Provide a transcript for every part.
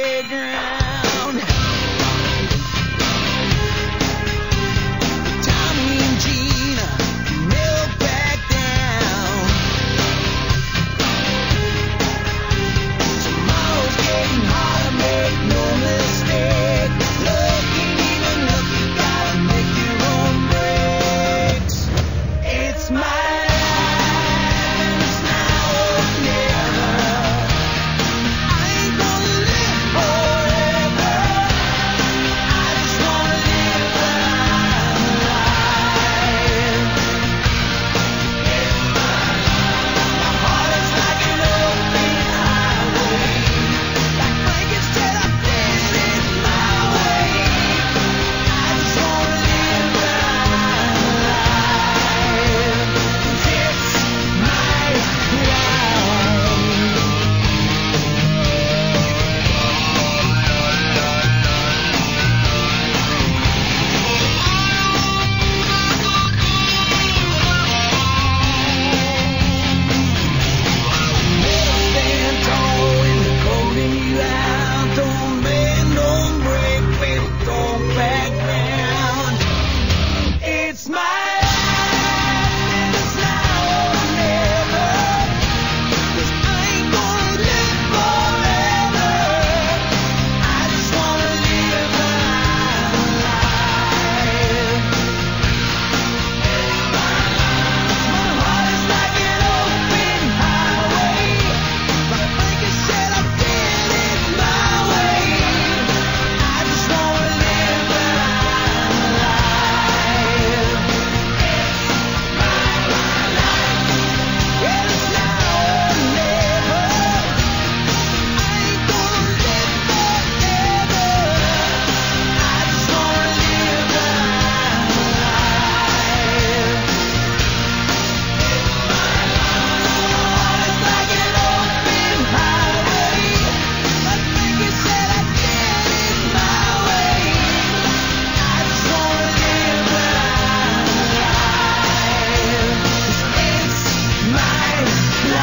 Ground.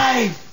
life.